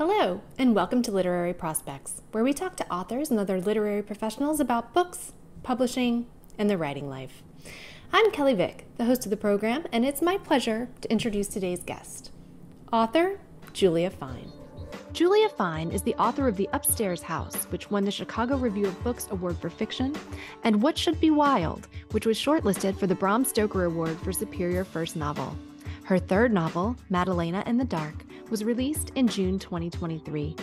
Hello, and welcome to Literary Prospects, where we talk to authors and other literary professionals about books, publishing, and the writing life. I'm Kelley Vick, the host of the program, and it's my pleasure to introduce today's guest, author Julia Fine. Julia Fine is the author of The Upstairs House, which won the Chicago Review of Books Award for Fiction, and What Should Be Wild, which was shortlisted for the Bram Stoker Award for Superior First Novel. Her third novel, Maddalena and the Dark, was released in June 2023.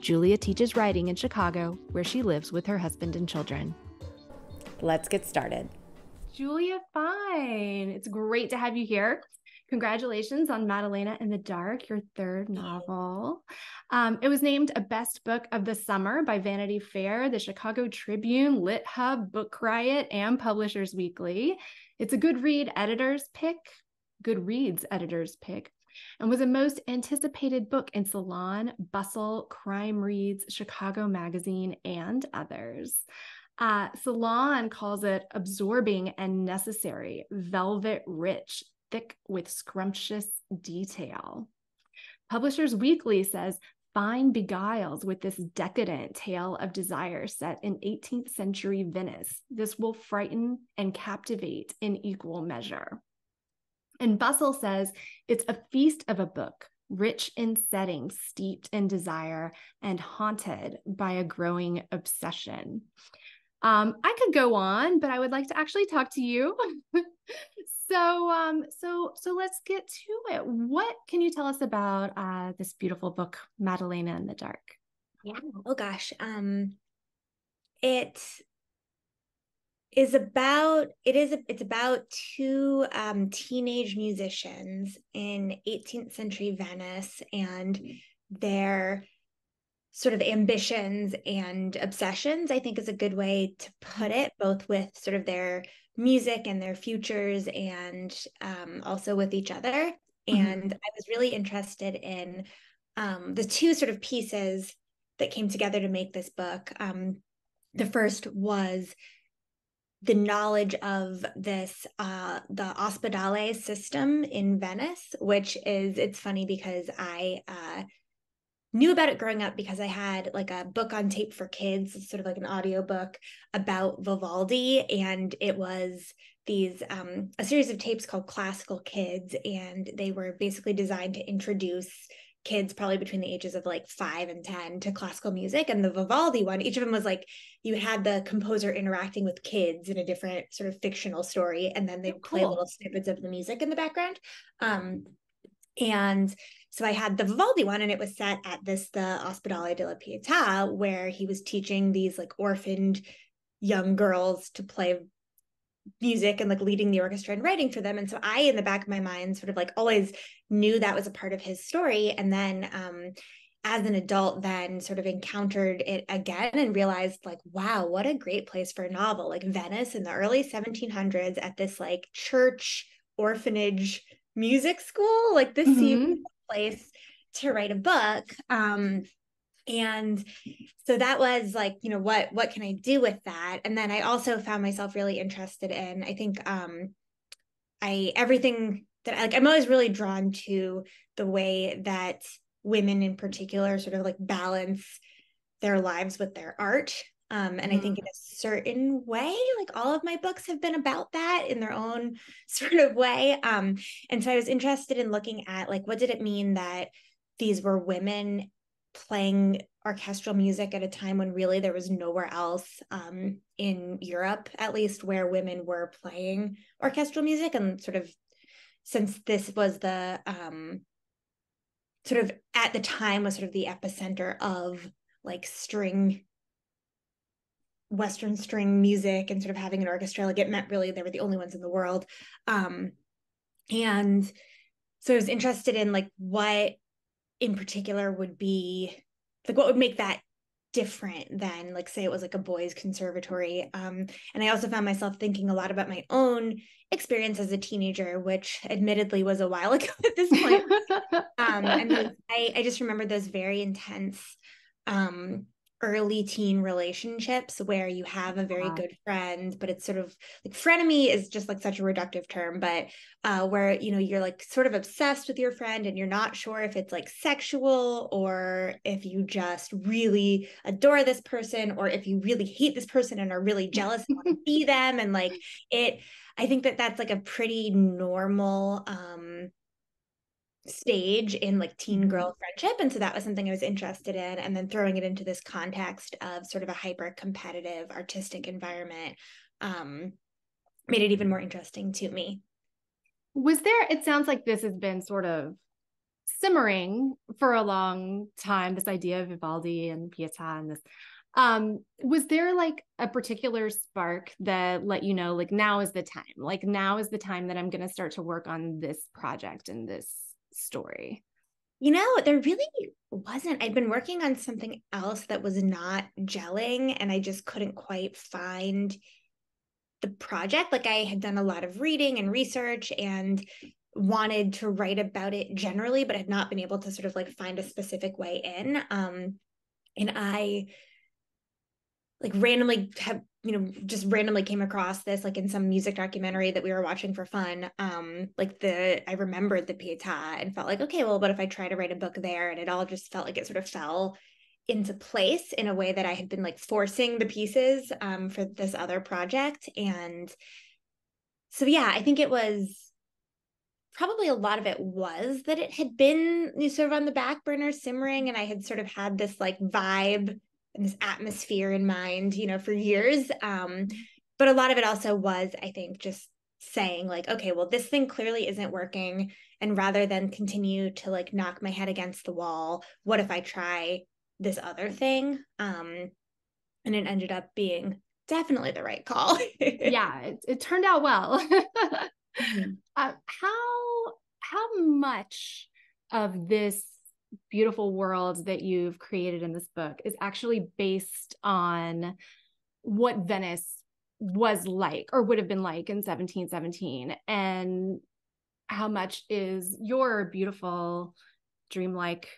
Julia teaches writing in Chicago, where she lives with her husband and children. Let's get started. Julia Fine, it's great to have you here. Congratulations on Maddalena and the Dark, your third novel. Um, it was named a best book of the summer by Vanity Fair, the Chicago Tribune, Lit Hub, Book Riot, and Publishers Weekly. It's a good read editor's pick, Goodreads editor's pick and was a most anticipated book in Salon, Bustle, Crime Reads, Chicago Magazine, and others. Uh, Salon calls it absorbing and necessary, velvet rich, thick with scrumptious detail. Publishers Weekly says Fine beguiles with this decadent tale of desire set in 18th century Venice. This will frighten and captivate in equal measure. And Bustle says it's a feast of a book, rich in settings, steeped in desire, and haunted by a growing obsession. Um, I could go on, but I would like to actually talk to you. so, um, so, so let's get to it. What can you tell us about uh, this beautiful book, Maddalena and the Dark? Yeah. Oh gosh. Um, it is about it is it's about two um, teenage musicians in 18th century Venice and their sort of ambitions and obsessions i think is a good way to put it both with sort of their music and their futures and um, also with each other. Mm-hmm. and i was really interested in um, the two sort of pieces that came together to make this book. Um, the first was the knowledge of this uh the ospedale system in venice which is it's funny because i uh knew about it growing up because i had like a book on tape for kids sort of like an audio book about vivaldi and it was these um a series of tapes called classical kids and they were basically designed to introduce kids probably between the ages of like five and 10 to classical music. And the Vivaldi one, each of them was like, you had the composer interacting with kids in a different sort of fictional story. And then they'd oh, cool. play little snippets of the music in the background. Um, and so I had the Vivaldi one, and it was set at this, the Ospedale della Pietà, where he was teaching these like orphaned young girls to play music and like leading the orchestra and writing for them. And so i in the back of my mind sort of like always knew that was a part of his story. And then um as an adult then sort of encountered it again and realized like wow what a great place for a novel. Like venice in the early 1700s at this like church orphanage music school. Like this mm-hmm. seemed a place to write a book. Um and so that was like you know what what can i do with that and then i also found myself really interested in i think um i everything that like i'm always really drawn to the way that women in particular sort of like balance their lives with their art um, and mm. I think mm-hmm. in a certain way, like all of my books have been about that in their own sort of way. Um, and so I was interested in looking at like what did it mean that these were women playing orchestral music at a time when really there was nowhere else um, in Europe, at least, where women were playing orchestral music. And sort of since this was the um, sort of at the time was sort of the epicenter of like string western string music and sort of having an orchestra like it meant really they were the only ones in the world um and so i was interested in like what in particular would be like what would make that different than like say it was like a boys conservatory. Um and i also found myself thinking a lot about my own experience as a teenager which admittedly was a while ago at this point. Um and I, I just remember those very intense um early teen relationships where you have a very good friend but it's sort of like frenemy is just like such a reductive term but uh where you know you're like sort of obsessed with your friend and you're not sure if it's like sexual or if you just really adore this person or if you really hate this person and are really jealous and want to be them and like it i think that that's like a pretty normal um stage in like teen mm-hmm. girl friendship and so that was something i was interested in and then throwing it into this context of sort of a hyper competitive artistic environment um made it even more interesting to me was there it sounds like this has been sort of simmering for a long time this idea of vivaldi and pieta and this um was there like a particular spark that let you know like now is the time like now is the time that i'm going to start to work on this project and this story? You know, there really wasn't. I'd been working on something else that was not gelling, and I just couldn't quite find the project. Like, I had done a lot of reading and research and wanted to write about it generally, but had not been able to sort of like find a specific way in. Um, and I like randomly have you know just randomly came across this like in some music documentary that we were watching for fun um like the i remembered the pieta and felt like okay well but if i try to write a book there? And it all just felt like it sort of fell into place in a way that i had been like forcing the pieces um for this other project. And so yeah i think it was probably a lot of it was that it had been sort of on the back burner simmering and i had sort of had this like vibe this atmosphere in mind, you know, for years. Um, but a lot of it also was, I think, just saying like, okay, well, this thing clearly isn't working. And rather than continue to like knock my head against the wall, what if I try this other thing? Um, and it ended up being definitely the right call. yeah, it, it, turned out well. mm-hmm. uh, how how much of this beautiful world that you've created in this book is actually based on what Venice was like or would have been like in 1717 and how much is your beautiful dreamlike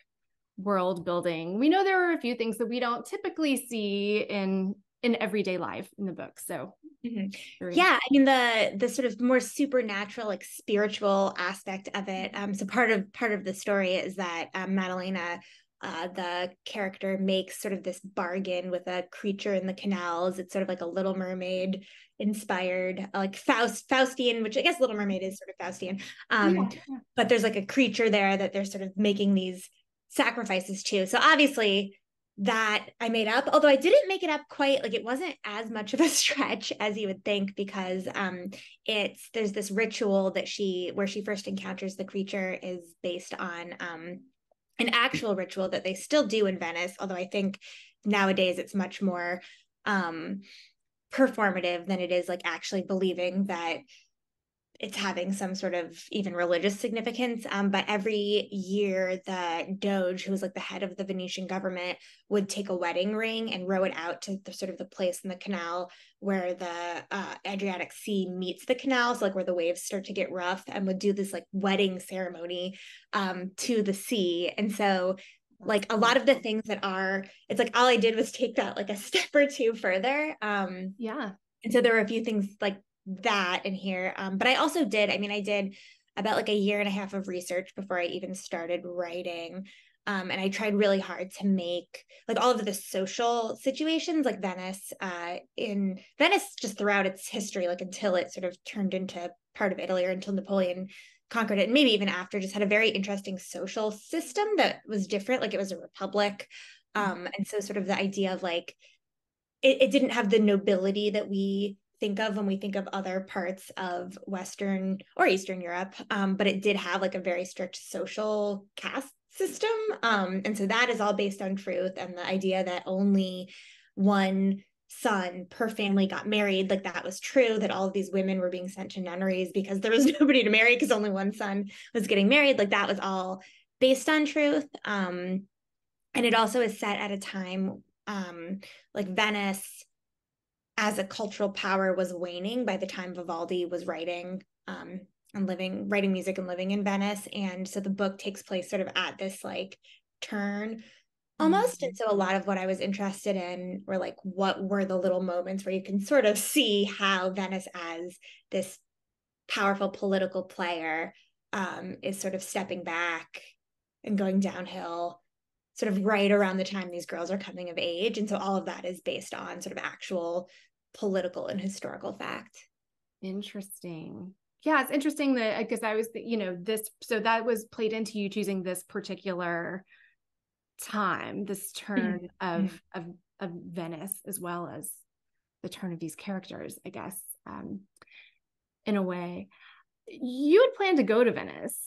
world building. We know there are a few things that we don't typically see in in everyday life in the book so Mm-hmm. Yeah, I mean the the sort of more supernatural, like spiritual aspect of it. Um, so part of part of the story is that um, Maddalena, uh, the character, makes sort of this bargain with a creature in the canals. It's sort of like a Little Mermaid inspired, like Faust Faustian, which I guess Little Mermaid is sort of Faustian. Um, yeah, yeah. but there's like a creature there that they're sort of making these sacrifices to. So obviously that I made up, although I didn't make it up quite like it wasn't as much of a stretch as you would think because um it's there's this ritual that she where she first encounters the creature is based on um an actual ritual that they still do in Venice, although I think nowadays it's much more um performative than it is like actually believing that it's having some sort of even religious significance. Um, but every year, the Doge, who was like the head of the Venetian government, would take a wedding ring and row it out to the sort of the place in the canal where the uh, Adriatic Sea meets the canal, so like where the waves start to get rough, and would do this like wedding ceremony um, to the sea. And so like a lot of the things that are it's like all i did was take that like a step or two further um yeah and so there were a few things like that in here. Um, but I also did, I mean, I did about like a year and a half of research before I even started writing. Um, and I tried really hard to make like all of the social situations, like Venice, uh, in Venice, just throughout its history, like until it sort of turned into part of Italy or until Napoleon conquered it, and maybe even after, just had a very interesting social system that was different. Like it was a republic. Mm-hmm. Um, and so, sort of the idea of like, it, it didn't have the nobility that we think of when we think of other parts of Western or Eastern Europe. Um, but it did have like a very strict social caste system. Um, and so that is all based on truth and the idea that only one son per family got married like that was true that all of these women were being sent to nunneries because there was nobody to marry because only one son was getting married like that was all based on truth um and it also is set at a time um like venice as a cultural power was waning by the time Vivaldi was writing um, and living, writing music and living in Venice. And so the book takes place sort of at this like turn almost. And so a lot of what I was interested in were like, what were the little moments where you can sort of see how Venice as this powerful political player um, is sort of stepping back and going downhill sort of right around the time these girls are coming of age. And so all of that is based on sort of actual political and historical fact. Interesting. Yeah, it's interesting that because I was, you know, this, so that was played into you choosing this particular time, this turn mm-hmm. of, of, of Venice, as well as the turn of these characters, I guess, um, in a way. You had planned to go to Venice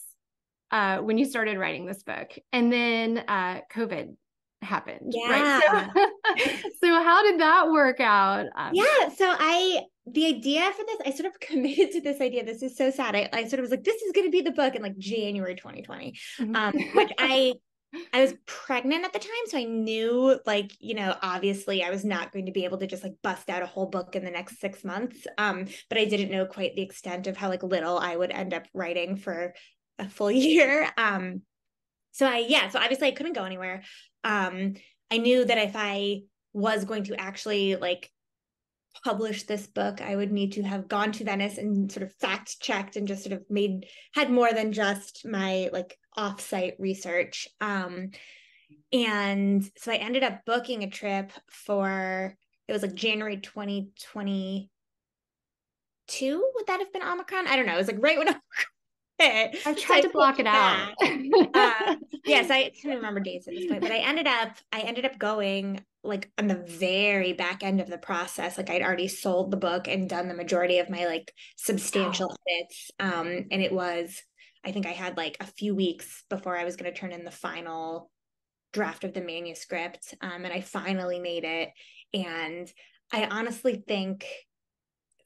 uh, when you started writing this book, and then uh, COVID happened. Yeah. Right? So, so, how did that work out? Um, yeah. So I the idea for this, I sort of committed to this idea. This is so sad. I, I sort of was like, this is going to be the book in like January 2020, mm-hmm. um, which I I was pregnant at the time, so I knew like, you know, obviously I was not going to be able to just like bust out a whole book in the next 6 months. Um but I didn't know quite the extent of how like little I would end up writing for a full year. Um so I yeah, so obviously I couldn't go anywhere. Um I knew that if I was going to actually like publish this book, I would need to have gone to Venice and sort of fact checked and just sort of made had more than just my like offsite research. Um, and so I ended up booking a trip for it was like January 2022. Would that have been Omicron? I don't know. It was like right when I tried so to block it out. uh, yes, I can't remember dates at this point, but I ended up I ended up going like on the very back end of the process. Like I'd already sold the book and done the majority of my like substantial edits. Um, and it was I think I had like a few weeks before I was going to turn in the final draft of the manuscript. Um, and I finally made it. And I honestly think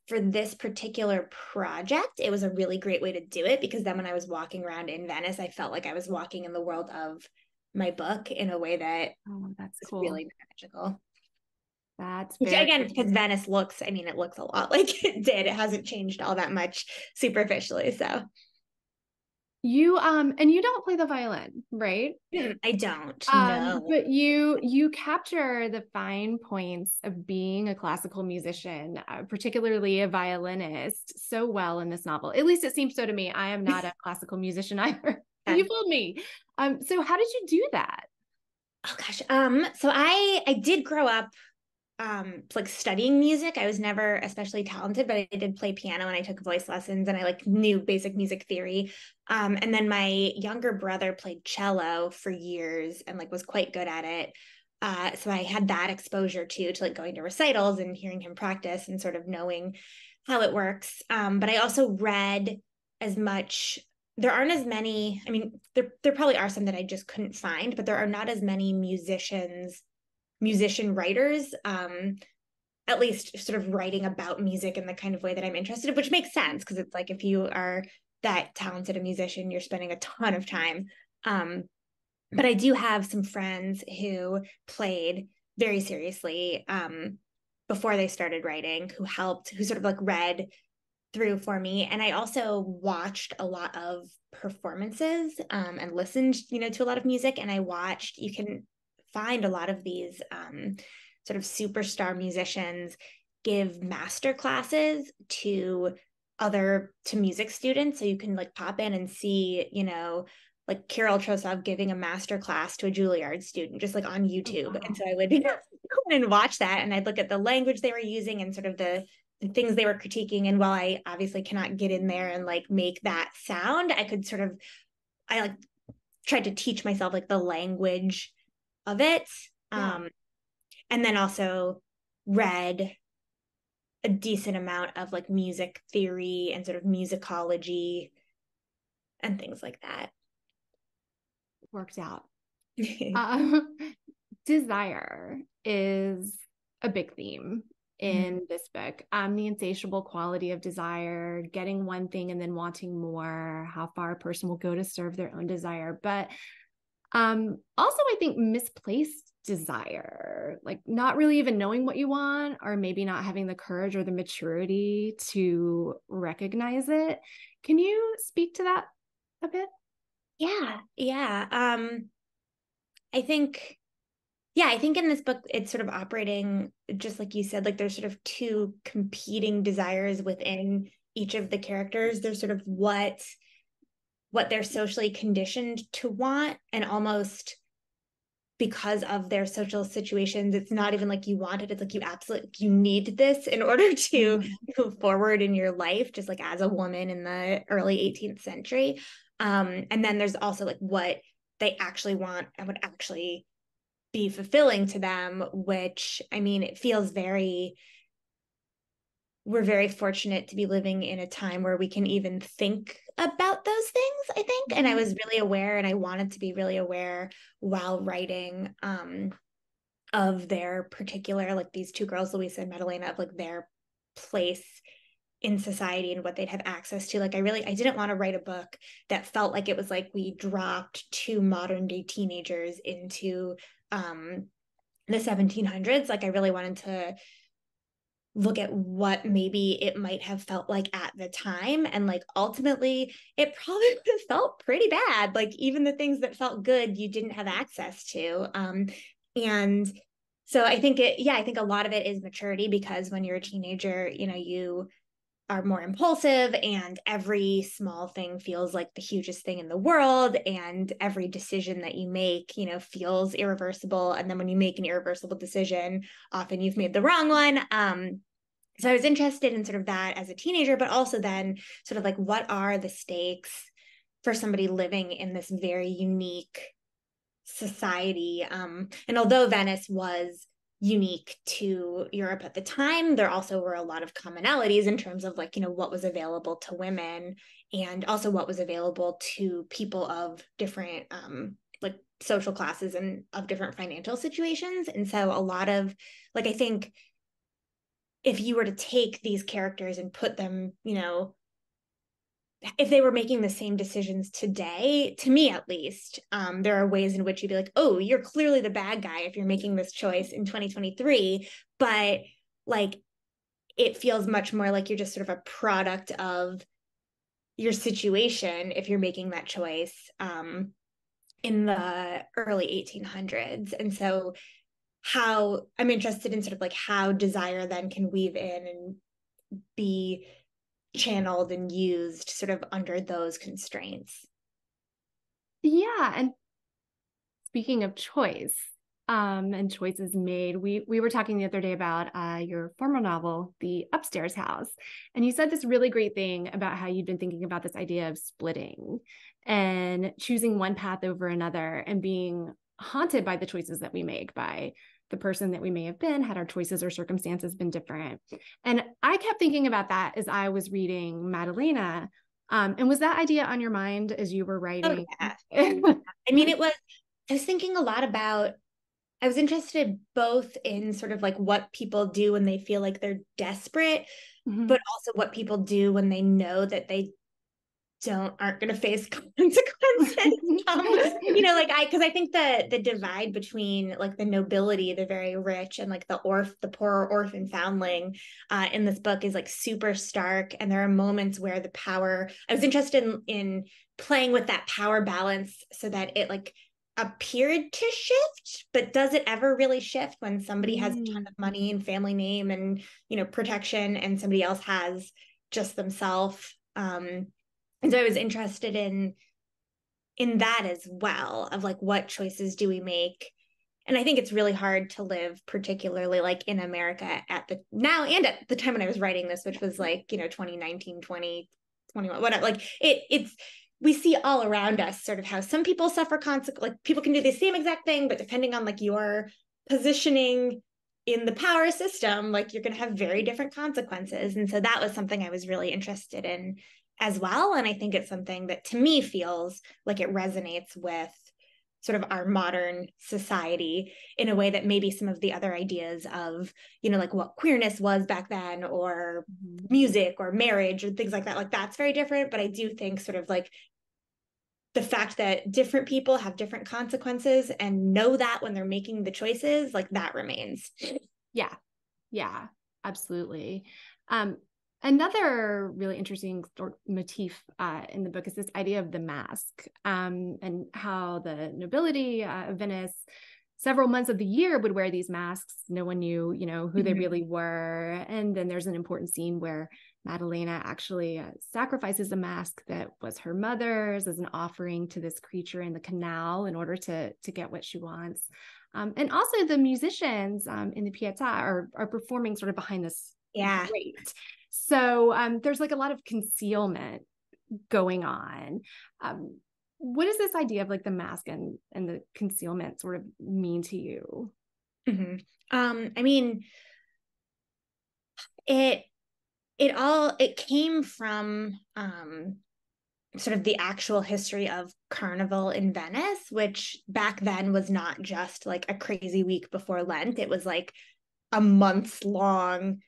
for this particular project, it was a really great way to do it because then when I was walking around in Venice, I felt like I was walking in the world of my book in a way that oh, that's cool. really magical. That's Which, again because Venice looks. I mean, it looks a lot like it did. It hasn't changed all that much superficially. So you um and you don't play the violin, right? I don't. Um, no. But you you capture the fine points of being a classical musician, uh, particularly a violinist, so well in this novel. At least it seems so to me. I am not a classical musician either. you fooled me. Um so how did you do that? Oh gosh. Um so I I did grow up um like studying music. I was never especially talented but i did play piano and i took voice lessons and i like knew basic music theory. Um and then my younger brother played cello for years and like was quite good at it. Uh so i had that exposure too to like going to recitals and hearing him practice and sort of knowing how it works. Um but i also read as much. There aren't as many i mean there there probably are some that i just couldn't find but there are not as many musicians musician writers um at least sort of writing about music in the kind of way that I'm interested in, which makes sense because it's like if you are that talented a musician, you're spending a ton of time. Um, but I do have some friends who played very seriously um, before they started writing, who helped, who sort of like read through for me. And I also watched a lot of performances um, and listened, you know, to a lot of music. And I watched, you can find a lot of these um, sort of superstar musicians give master classes to other to music students so you can like pop in and see you know like Kirill Troussov giving a master class to a Juilliard student just like on oh, YouTube. Oh, wow. And so I would go in and watch that and I'd look at the language they were using and sort of the, the things they were critiquing. And while I obviously cannot get in there and like make that sound, I could sort of I like tried to teach myself like the language of it. Yeah. Um, and then also read a decent amount of like music theory and sort of musicology and things like that. Worked out. um, desire is a big theme in mm-hmm. this book. Um, the insatiable quality of desire, getting one thing and then wanting more, how far a person will go to serve their own desire. But um, also, I think misplaced desire, like not really even knowing what you want, or maybe not having the courage or the maturity to recognize it. Can you speak to that a bit? Yeah, yeah. Um, I think yeah i think in this book it's sort of operating just like you said like there's sort of two competing desires within each of the characters there's sort of what what they're socially conditioned to want and almost because of their social situations it's not even like you want it it's like you absolutely you need this in order to mm-hmm. move forward in your life just like as a woman in the early 18th century um and then there's also like what they actually want and would actually be fulfilling to them which i mean it feels very we're very fortunate to be living in a time where we can even think about those things i think. And i mm-hmm. was really aware and i wanted to be really aware while writing um of their particular like these two girls luisa and maddalena of like their place in society and what they'd have access to. Like i really i didn't want to write a book that felt like it was like we dropped two modern day teenagers into um the 1700s like i really wanted to look at what maybe it might have felt like at the time and like ultimately it probably would have felt pretty bad like even the things that felt good you didn't have access to um and so i think it yeah i think a lot of it is maturity because when you're a teenager you know you are more impulsive and every small thing feels like the hugest thing in the world and every decision that you make you know feels irreversible. And then when you make an irreversible decision often you've made the wrong one. Um so i was interested in sort of that as a teenager but also then sort of like what are the stakes for somebody living in this very unique society? Um and although venice was unique to Europe at the time. There also were a lot of commonalities in terms of like, you know, what was available to women and also what was available to people of different um like social classes and of different financial situations. And so a lot of like I think if you were to take these characters and put them, you know, if they were making the same decisions today, to me at least, um, there are ways in which you'd be like, oh, you're clearly the bad guy if you're making this choice in 2023. But like, it feels much more like you're just sort of a product of your situation if you're making that choice um, in the early 1800s. And so, how I'm interested in sort of like how desire then can weave in and be channeled and used sort of under those constraints. Yeah. And speaking of choice, um, and choices made. We we were talking the other day about uh, your former novel, The Upstairs House, and you said this really great thing about how you'd been thinking about this idea of splitting and choosing one path over another, and being haunted by the choices that we make by the person that we may have been had our choices or circumstances been different. And I kept thinking about that as I was reading Maddalena. Um, and was that idea on your mind as you were oh, writing? Oh, yeah. I mean, it was, I was thinking a lot about, I was interested both in sort of like what people do when they feel like they're desperate, mm-hmm. but also what people do when they know that they don't aren't going to face consequences um, you know like i because i think the the divide between like the nobility the very rich and like the orph the poor orphan foundling uh, in this book is like super stark and there are moments where the power i was interested in in playing with that power balance so that it like appeared to shift but does it ever really shift when somebody has a ton mm. of money and family name and you know protection and somebody else has just themselves um and so i was interested in in that as well of like what choices do we make? And i think it's really hard to live particularly like in america at the now and at the time when i was writing this which was like you know 2019 20 21 whatever like it it's we see all around us sort of how some people suffer consequence like people can do the same exact thing but depending on like your positioning in the power system like you're going to have very different consequences. And so that was something i was really interested in as well. And I think it's something that to me feels like it resonates with sort of our modern society in a way that maybe some of the other ideas of you know like what queerness was back then or music or marriage or things like that like that's very different. But i do think sort of like the fact that different people have different consequences and know that when they're making the choices like that remains. Yeah. Yeah. Absolutely. Um Another really interesting motif uh, in the book is this idea of the mask um, and how the nobility uh, of Venice several months of the year would wear these masks. No one knew, you know, who mm-hmm. they really were. And then there's an important scene where Maddalena actually uh, sacrifices a mask that was her mother's as an offering to this creature in the canal in order to to get what she wants. Um, and also the musicians um, in the Pietà are are performing sort of behind this yeah great. So um, there's like a lot of concealment going on. Um, what does this idea of like the mask and and the concealment sort of mean to you? Mm-hmm. Um, I mean, it it all it came from um sort of the actual history of carnival in Venice, which back then was not just like a crazy week before Lent. It was like a months long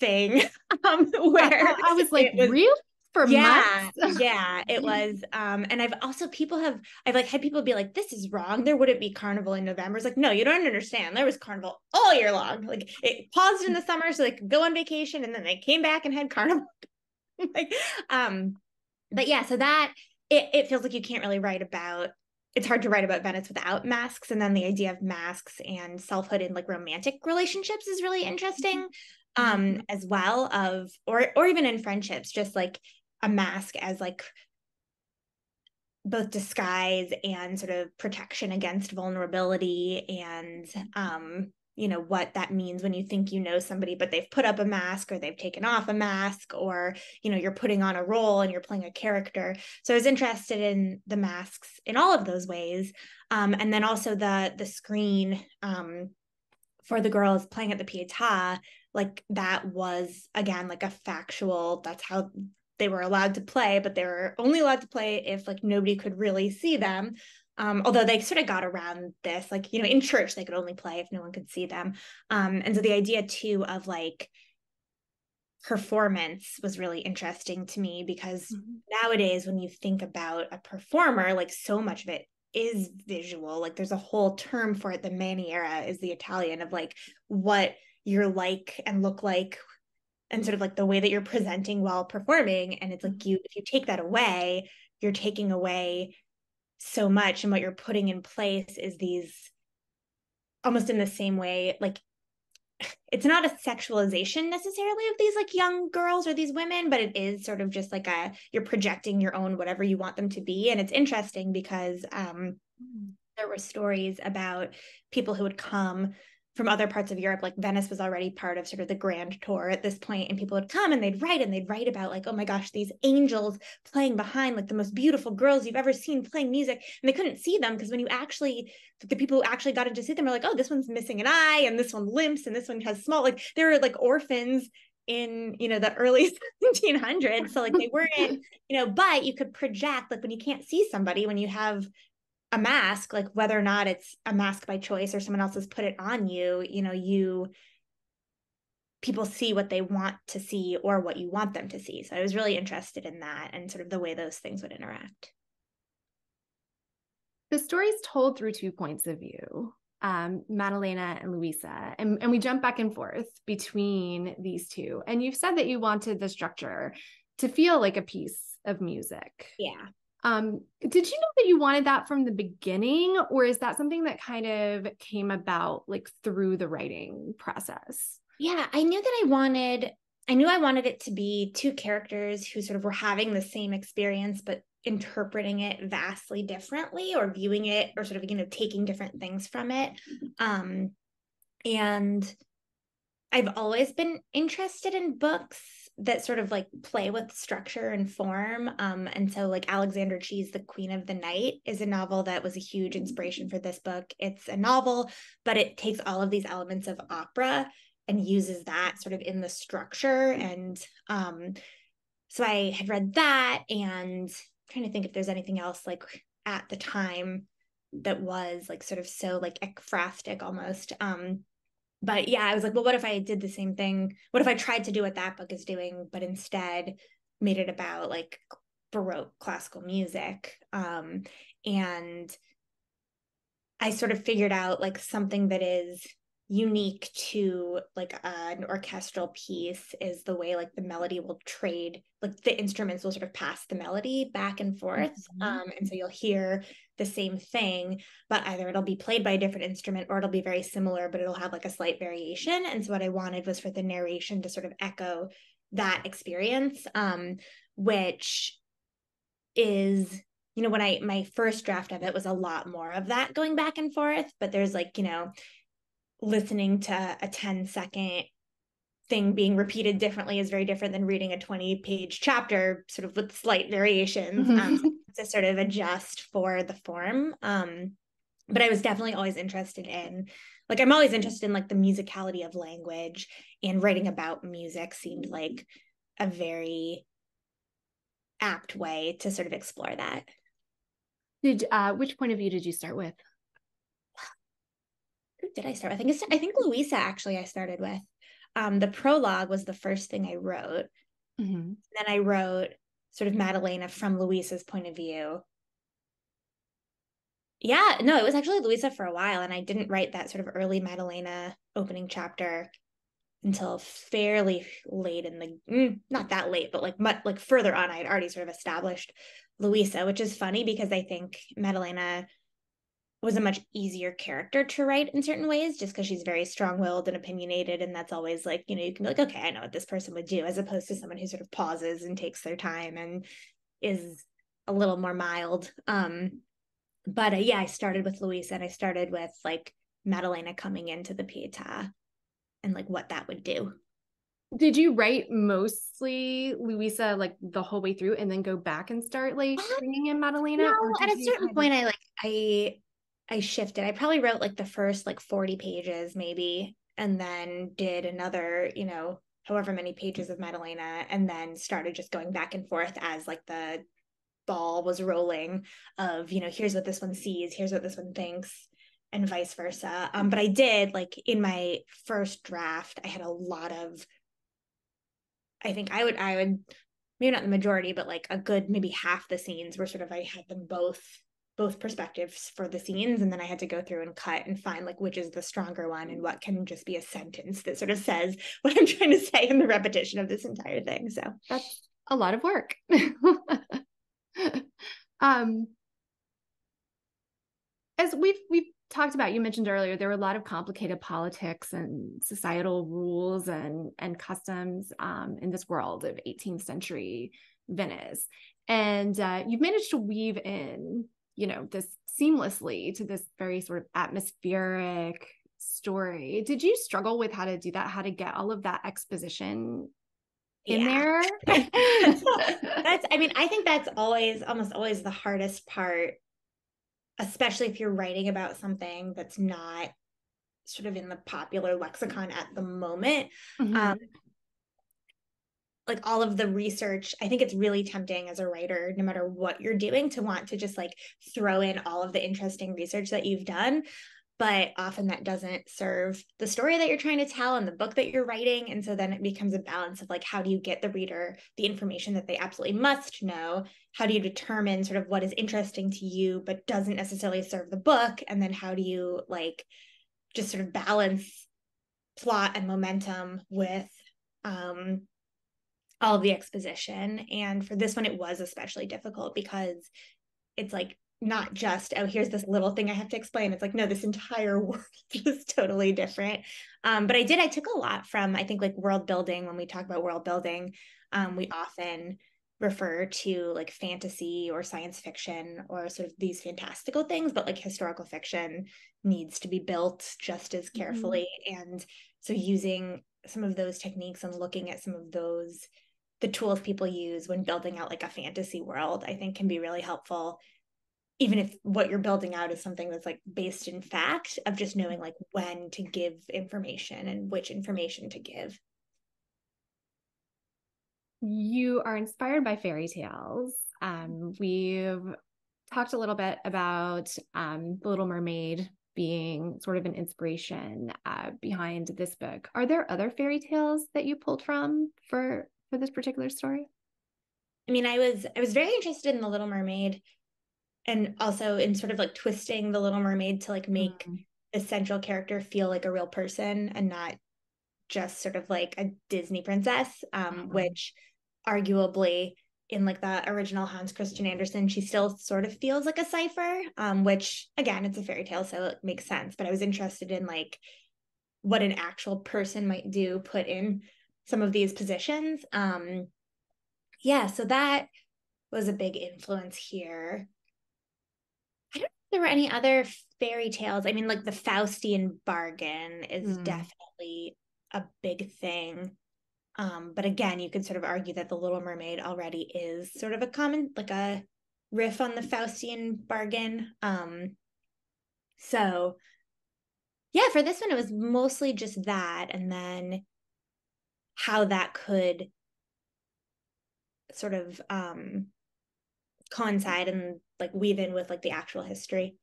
thing um, where I was like, was, really? For yeah, months? yeah, it was. Um, and I've also people have I've like had people be like, this is wrong. There wouldn't be carnival in November. It's like, no, you don't understand. There was carnival all year long. Like it paused in the summer so they could go on vacation and then they came back and had carnival. like, um, but yeah, so that it, it feels like you can't really write about it's hard to write about Venice without masks. And then the idea of masks and selfhood in like romantic relationships is really interesting mm-hmm. Um mm-hmm. as well of or or even in friendships, just like a mask as like both disguise and sort of protection against vulnerability and um you know what that means when you think you know somebody but they've put up a mask or they've taken off a mask or you know you're putting on a role and you're playing a character so i was interested in the masks in all of those ways um, and then also the the screen um, for the girls playing at the pietà like that was again like a factual that's how they were allowed to play but they were only allowed to play if like nobody could really see them um, although they sort of got around this, like, you know, in church, they could only play if no one could see them. Um, and so the idea too of like performance was really interesting to me because mm-hmm. nowadays, when you think about a performer, like so much of it is visual. Like there's a whole term for it. The maniera is the Italian of like what you're like and look like and sort of like the way that you're presenting while performing and it's like mm-hmm. you if you take that away you're taking away so much and what you're putting in place is these almost in the same way like it's not a sexualization necessarily of these like young girls or these women but it is sort of just like a you're projecting your own whatever you want them to be and it's interesting because um mm. there were stories about people who would come from other parts of Europe, like Venice was already part of sort of the grand tour at this point, and people would come and they'd write and they'd write about like, oh my gosh, these angels playing behind like the most beautiful girls you've ever seen playing music, and they couldn't see them because when you actually the people who actually got to see them are like, oh, this one's missing an eye, and this one limps, and this one has small like they were like orphans in you know the early 1700s so like they weren't you know but you could project like when you can't see somebody when you have a mask like whether or not it's a mask by choice or someone else has put it on you you know you people see what they want to see or what you want them to see so i was really interested in that and sort of the way those things would interact the story is told through two points of view um, Maddalena and Luisa, and, and we jump back and forth between these two. And you've said that you wanted the structure to feel like a piece of music. Yeah. Um, did you know that you wanted that from the beginning, or is that something that kind of came about like through the writing process? Yeah, I knew that I wanted, I knew I wanted it to be two characters who sort of were having the same experience, but interpreting it vastly differently or viewing it or sort of, you know, taking different things from it. Um, and I've always been interested in books that sort of like play with structure and form. Um, and so like Alexander Chee's The Queen of the Night is a novel that was a huge inspiration for this book. It's a novel, but it takes all of these elements of opera and uses that sort of in the structure. And um, so I had read that and I'm trying to think if there's anything else like at the time that was like sort of so like ekphrastic almost. Um, but yeah, I was like, well, what if I did the same thing? What if I tried to do what that book is doing, but instead made it about like Baroque classical music? Um, and I sort of figured out like something that is unique to like uh, an orchestral piece is the way like the melody will trade like the instruments will sort of pass the melody back and forth mm-hmm. um, and so you'll hear the same thing but either it'll be played by a different instrument or it'll be very similar but it'll have like a slight variation. And so what i wanted was for the narration to sort of echo that experience um, which is you know when i my first draft of it was a lot more of that going back and forth but there's like you know listening to a 10 second thing being repeated differently is very different than reading a 20 page chapter sort of with slight variations. Um, to sort of adjust for the form um, but i was definitely always interested in like i'm always interested in like the musicality of language and writing about music seemed like a very apt way to sort of explore that did uh which point of view did you start with did I start? I think it's, I think Luisa actually I started with. Um, the prologue was the first thing I wrote. Mm-hmm. Then I wrote sort of Maddalena from Luisa's point of view. Yeah, no, it was actually Luisa for a while, and I didn't write that sort of early Maddalena opening chapter until fairly late in the mm, not that late, but like much like further on, I had already sort of established Luisa, which is funny because I think Maddalena was a much easier character to write in certain ways just because she's very strong-willed and opinionated and that's always like you know you can be like okay i know what this person would do as opposed to someone who sort of pauses and takes their time and is a little more mild um but uh, yeah i started with luisa and i started with like maddalena coming into the pieta and like what that would do did you write mostly Luisa like the whole way through and then go back and start like uh, bringing in Maddalena? No, at a certain point, of... I like I I shifted. I probably wrote like the first like 40 pages maybe and then did another, you know, however many pages of Maddalena and then started just going back and forth as like the ball was rolling of, you know, here's what this one sees, here's what this one thinks and vice versa. Um but I did like in my first draft I had a lot of I think I would I would maybe not the majority but like a good maybe half the scenes were sort of I had them both both perspectives for the scenes and then i had to go through and cut and find like which is the stronger one and what can just be a sentence that sort of says what i'm trying to say in the repetition of this entire thing so. That's a lot of work. Um as we've we've talked about you mentioned earlier there were a lot of complicated politics and societal rules and and customs um, in this world of 18th century venice. And uh, you've managed to weave in you know this seamlessly to this very sort of atmospheric story did you struggle with how to do that how to get all of that exposition in yeah. there that's i mean i think that's always almost always the hardest part especially if you're writing about something that's not sort of in the popular lexicon at the moment mm-hmm. um, like all of the research i think it's really tempting as a writer no matter what you're doing to want to just like throw in all of the interesting research that you've done. But often that doesn't serve the story that you're trying to tell and the book that you're writing. And so then it becomes a balance of like how do you get the reader the information that they absolutely must know? How do you determine sort of what is interesting to you but doesn't necessarily serve the book? And then how do you like just sort of balance plot and momentum with um all of the exposition. And for this one, it was especially difficult because it's like not just, oh, here's this little thing I have to explain. It's like, no, this entire world is totally different. Um, but I did, I took a lot from, I think, like world building. When we talk about world building, um, we often refer to like fantasy or science fiction or sort of these fantastical things, but like historical fiction needs to be built just as mm-hmm. carefully. Mm-hmm. And so using some of those techniques and looking at some of those the tools people use when building out like a fantasy world i think can be really helpful. Even if what you're building out is something that's like based in fact of just knowing like when to give information and which information to give. You are inspired by fairy tales. Um, we've talked a little bit about um, the little mermaid being sort of an inspiration uh, behind this book. Are there other fairy tales that you pulled from for for this particular story? I mean, I was I was very interested in the Little Mermaid and also in sort of like twisting the Little Mermaid to like make mm-hmm. the central character feel like a real person and not just sort of like a Disney princess, um, mm-hmm. which arguably in like the original Hans Christian Andersen, she still sort of feels like a cipher, um, which again, it's a fairy tale, so it makes sense. But I was interested in like what an actual person might do put in some of these positions. Um, yeah, so that was a big influence here. I don't know if there were any other fairy tales. I mean, like the Faustian bargain is mm. definitely a big thing. Um, but again, you could sort of argue that the Little Mermaid already is sort of a common, like a riff on the Faustian bargain. Um, so yeah, for this one, it was mostly just that, and then how that could sort of um coincide and like weave in with like the actual history.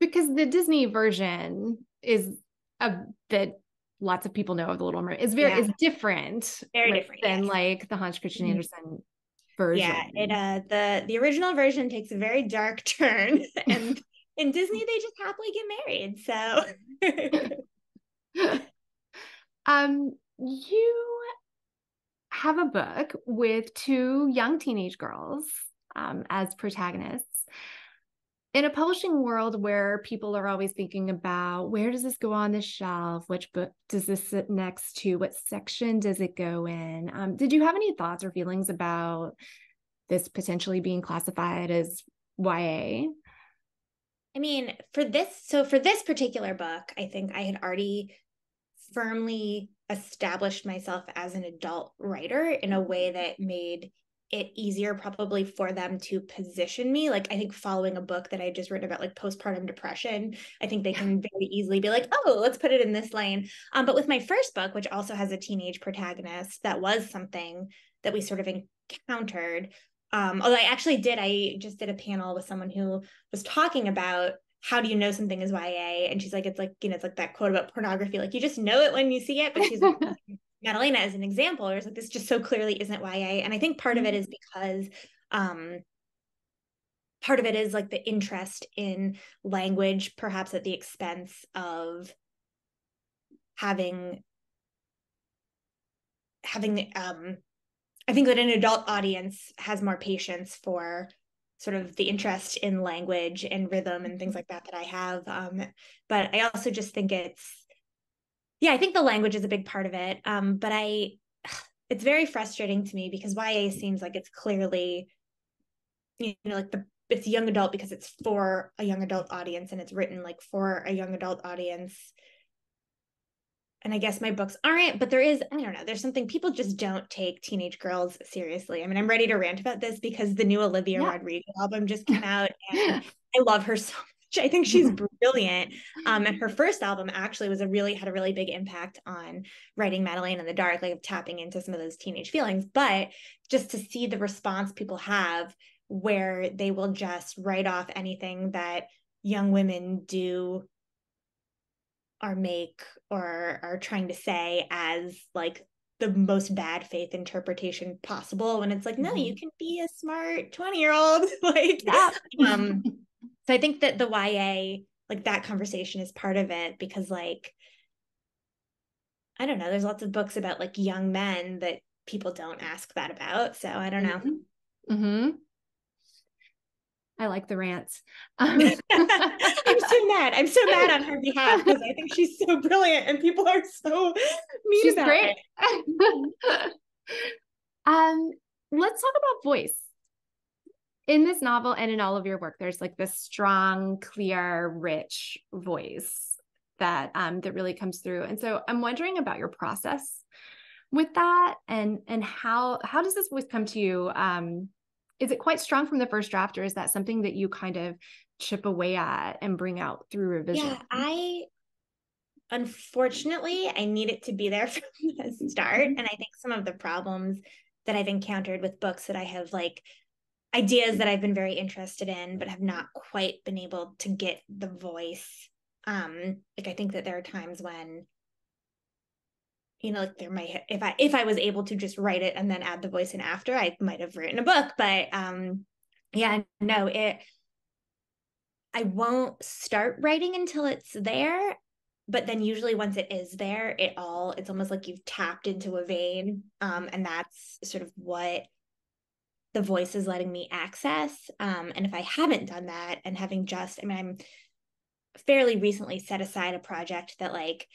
Because the disney version is a bit lots of people know of the little mermaid. Is very yeah. is different very like, different than like the hans christian mm-hmm. andersen version. Yeah it uh the the original version takes a very dark turn and in disney they just happily get married so. Um you have a book with two young teenage girls um, as protagonists in a publishing world where people are always thinking about where does this go on the shelf? Which book does this sit next to? What section does it go in? Um, did you have any thoughts or feelings about this potentially being classified as ya i mean for this so for this particular book i think i had already firmly established myself as an adult writer in a way that made it easier probably for them to position me. Like i think following a book that i just written about like postpartum depression i think they can very easily be like oh let's put it in this lane. Um, but with my first book which also has a teenage protagonist that was something that we sort of encountered um, although i actually did i just did a panel with someone who was talking about how do you know something is YA? And she's like, it's like, you know, it's like that quote about pornography. Like you just know it when you see it. But she's like, Maddalena as an example, or it's like this just so clearly isn't YA. And I think part mm-hmm. of it is because um part of it is like the interest in language, perhaps at the expense of having having um I think that an adult audience has more patience for sort of the interest in language and rhythm and things like that that I have. Um, but I also just think it's, yeah, I think the language is a big part of it. Um, but I, it's very frustrating to me because YA seems like it's clearly, you know, like the it's young adult because it's for a young adult audience and it's written like for a young adult audience and I guess my books aren't, but there is, I don't know, there's something people just don't take teenage girls seriously. I mean, I'm ready to rant about this because the new Olivia yeah. Rodrigo album just came out and I love her so much. I think she's brilliant. Um, and her first album actually was a really had a really big impact on writing Maddalena in the Dark, like tapping into some of those teenage feelings. But just to see the response people have where they will just write off anything that young women do or make or are trying to say as like the most bad faith interpretation possible when it's like no you mm-hmm. can be a smart 20 year old like yeah. um so i think that the ya like that conversation is part of it because like i don't know there's lots of books about like young men that people don't ask that about so i don't know mm-hmm. Mm-hmm. I like the rants. Um, I'm so mad. I'm so mad on her behalf because I think she's so brilliant and people are so mean she's about great. it. um, let's talk about voice. In this novel and in all of your work, there's like this strong, clear, rich voice that um that really comes through. And so I'm wondering about your process with that and and how how does this voice come to you um is it quite strong from the first draft or is that something that you kind of chip away at and bring out through revision? Yeah i unfortunately i need it to be there from the start and i think some of the problems that i've encountered with books that i have like ideas that i've been very interested in but have not quite been able to get the voice um like i think that there are times when you know like there might if i if i was able to just write it and then add the voice in after i might have written a book but um yeah no it I won't start writing until it's there. But then usually once it is there, it all it's almost like you've tapped into a vein. Um, and that's sort of what the voice is letting me access. Um, and if I haven't done that and having just, I mean, I'm fairly recently set aside a project that like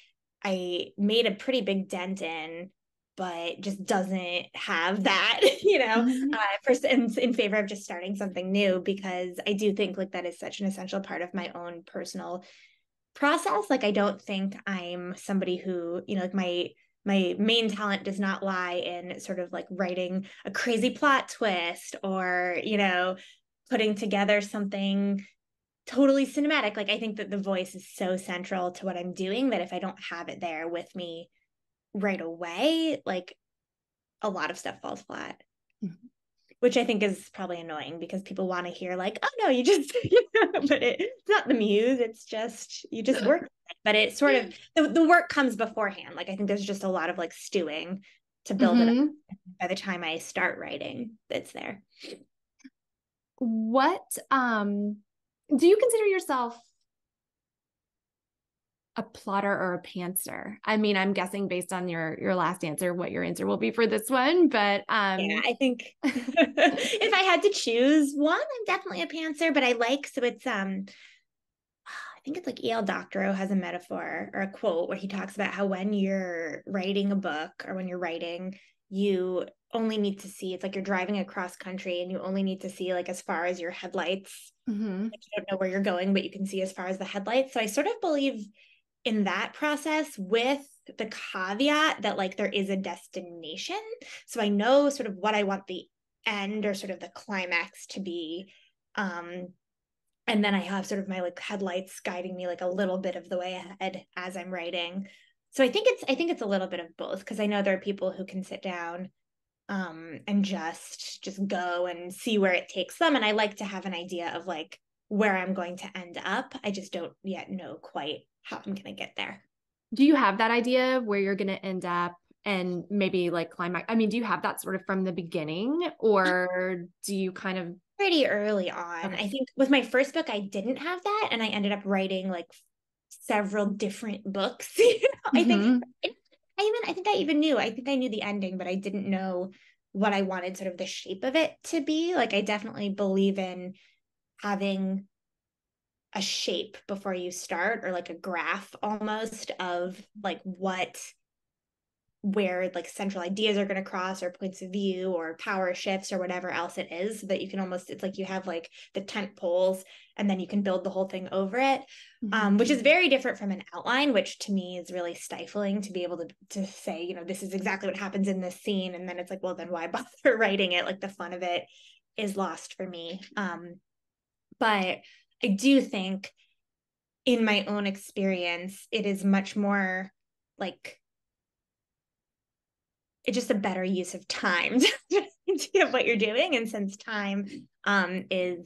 I made a pretty big dent in but just doesn't have that, you know, mm-hmm. uh, first in, in favor of just starting something new because I do think like that is such an essential part of my own personal process. Like I don't think I'm somebody who, you know, like my my main talent does not lie in sort of like writing a crazy plot twist or, you know, putting together something totally cinematic. Like I think that the voice is so central to what I'm doing that if I don't have it there with me right away, like a lot of stuff falls flat. Mm-hmm. Which I think is probably annoying because people want to hear like, oh no, you just, but it, it's not the muse. It's just you just work. But it sort of the, the work comes beforehand. Like I think there's just a lot of like stewing to build mm-hmm. it up. Mm-hmm. By the time I start writing, it's there. What um do you consider yourself a plotter or a pantser? I mean, I'm guessing based on your your last answer what your answer will be for this one, but um Yeah, I think if I had to choose one, I'm definitely a pantser, but I like so it's um I think it's like E.L. Doctorow has a metaphor or a quote where he talks about how when you're writing a book or when you're writing, you only need to see it's like you're driving across country and you only need to see like as far as your headlights. Mm-hmm. Like you don't know where you're going, but you can see as far as the headlights. So I sort of believe in that process with the caveat that like there is a destination. So I know sort of what I want the end or sort of the climax to be. Um, and then I have sort of my like headlights guiding me like a little bit of the way ahead as I'm writing. So I think it's I think it's a little bit of both because I know there are people who can sit down um and just just go and see where it takes them and I like to have an idea of like where I'm going to end up. I just don't yet know quite how I'm going to get there. Do you have that idea of where you're going to end up and maybe like climax? I mean, do you have that sort of from the beginning or do you kind of pretty early on? I think with my first book, I didn't have that and I ended up writing like several different books. mm-hmm. I think. I even I think I even knew. I think I knew the ending, but I didn't know what I wanted sort of the shape of it to be. Like I definitely believe in having a shape before you start or like a graph almost of like what where like central ideas are going to cross or points of view or power shifts or whatever else it is so that you can almost it's like you have like the tent poles and then you can build the whole thing over it mm-hmm. um, which is very different from an outline which to me is really stifling to be able to to say you know this is exactly what happens in this scene and then it's like well then why bother writing it like the fun of it is lost for me um but I do think in my own experience, it is much more like it's just a better use of time of what you're doing. And since time um, is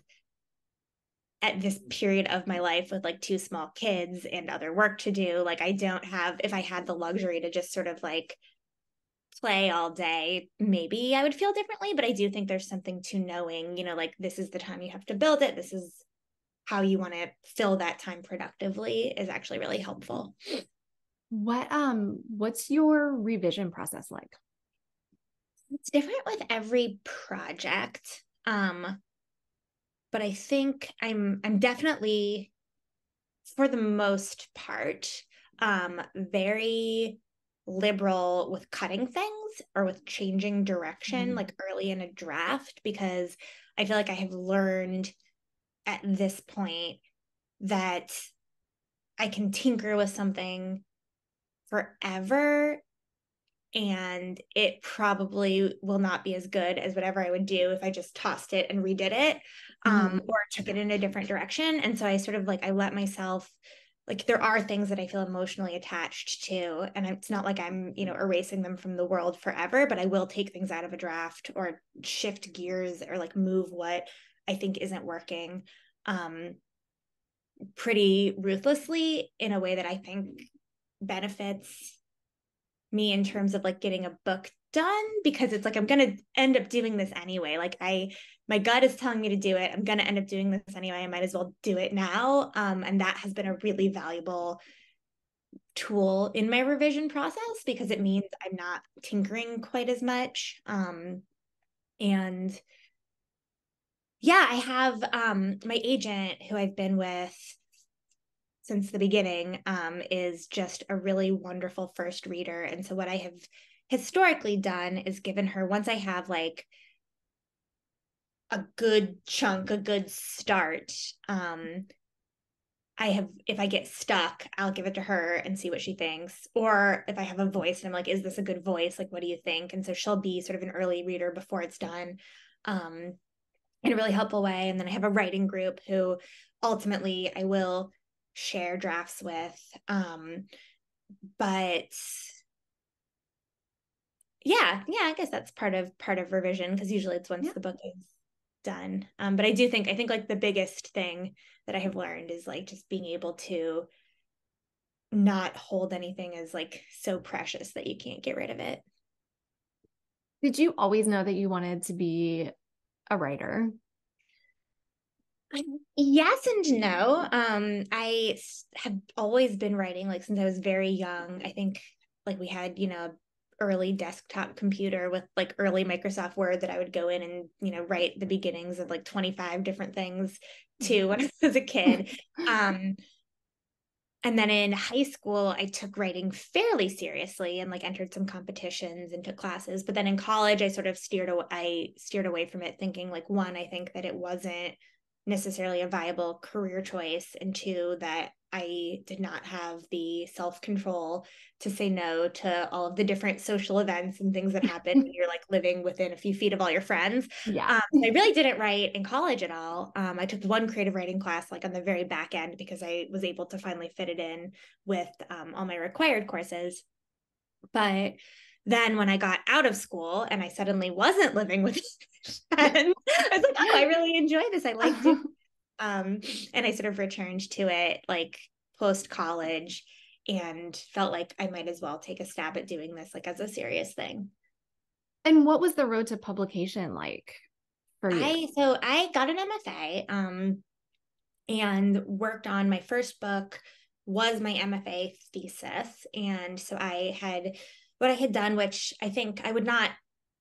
at this period of my life with like two small kids and other work to do, like I don't have, if I had the luxury to just sort of like play all day, maybe I would feel differently. But I do think there's something to knowing, you know, like this is the time you have to build it. This is how you want to fill that time productively is actually really helpful. What um what's your revision process like? It's different with every project. Um but I think I'm I'm definitely for the most part um very liberal with cutting things or with changing direction mm-hmm. like early in a draft because I feel like I have learned at this point that I can tinker with something forever and it probably will not be as good as whatever I would do if I just tossed it and redid it um, mm-hmm. or took it in a different direction. And so I sort of like I let myself like there are things that I feel emotionally attached to and it's not like I'm, you know, erasing them from the world forever, but I will take things out of a draft or shift gears or like move what I think isn't working um, pretty ruthlessly in a way that I think benefits me in terms of like getting a book done because it's like I'm going to end up doing this anyway. Like I my gut is telling me to do it. I'm going to end up doing this anyway. I might as well do it now. Um, and that has been a really valuable tool in my revision process because it means I'm not tinkering quite as much. Um, and yeah, I have um, my agent who I've been with since the beginning um, is just a really wonderful first reader. And so what I have historically done is given her once I have like a good chunk, a good start. Um, I have, if I get stuck, I'll give it to her and see what she thinks. Or if I have a voice and I'm like, is this a good voice? Like, what do you think? And so she'll be sort of an early reader before it's done um, in a really helpful way. And then I have a writing group who ultimately I will share drafts with. Um, but yeah, yeah, I guess that's part of part of revision because usually it's once yeah. the book is done. Um, but I do think I think like the biggest thing that I have learned is like just being able to not hold anything as like so precious that you can't get rid of it. Did you always know that you wanted to be a writer? Yes and no. Um, I have always been writing like since I was very young. I think like we had, you know, early desktop computer with like early Microsoft Word that I would go in and, you know, write the beginnings of like 25 different things too when I was a kid. um, and then in high school, I took writing fairly seriously and like entered some competitions and took classes. But then in college, I sort of steered away, I steered away from it, thinking like one, I think that it wasn't necessarily a viable career choice, and two, that I did not have the self control to say no to all of the different social events and things that happen when you're like living within a few feet of all your friends. Yeah. Um, I really didn't write in college at all. Um, I took one creative writing class like on the very back end because I was able to finally fit it in with um, all my required courses. But then when I got out of school and I suddenly wasn't living with friends, I was like, oh, I really enjoy this. I like doing um and i sort of returned to it like post college and felt like i might as well take a stab at doing this like as a serious thing. And what was the road to publication like for you? I so i got an mfa um and worked on my first book was my mfa thesis. And so i had what i had done which i think i would not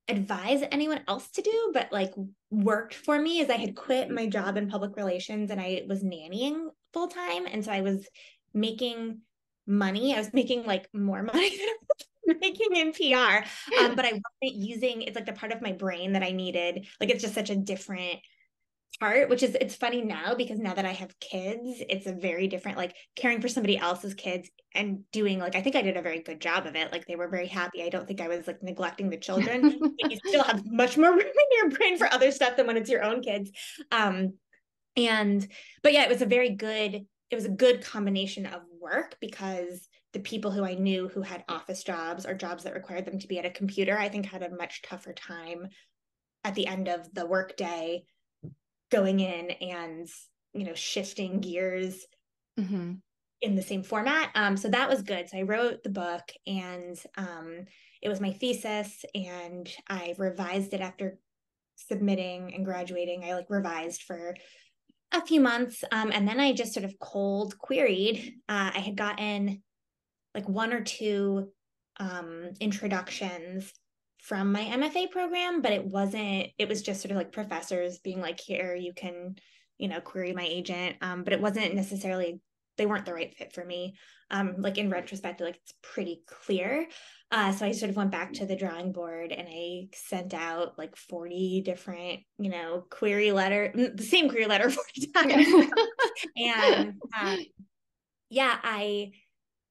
advise anyone else to do, but like worked for me is I had quit my job in public relations and I was nannying full time. And so I was making money. I was making like more money than I was making in PR. Um, but I wasn't using it's like the part of my brain that I needed. Like it's just such a different part which is it's funny now because now that i have kids it's a very different like caring for somebody else's kids and doing like i think i did a very good job of it. Like they were very happy. I don't think i was like neglecting the children. You still have much more room in your brain for other stuff than when it's your own kids. Um and but yeah it was a very good it was a good combination of work because the people who I knew who had office jobs or jobs that required them to be at a computer, I think had a much tougher time at the end of the workday going in and you know shifting gears mm-hmm. in the same format. Um, so that was good. So i wrote the book and um, it was my thesis and i revised it after submitting and graduating. I like revised for a few months um, and then i just sort of cold queried uh, i had gotten like one or two um, introductions from my MFA program, but it wasn't, it was just sort of like professors being like, here, you can, you know, query my agent. Um, but it wasn't necessarily, they weren't the right fit for me. Um, like in retrospect, like it's pretty clear. Uh, so I sort of went back to the drawing board and I sent out like 40 different, you know, query letter, the same query letter 40 times. and um, yeah, I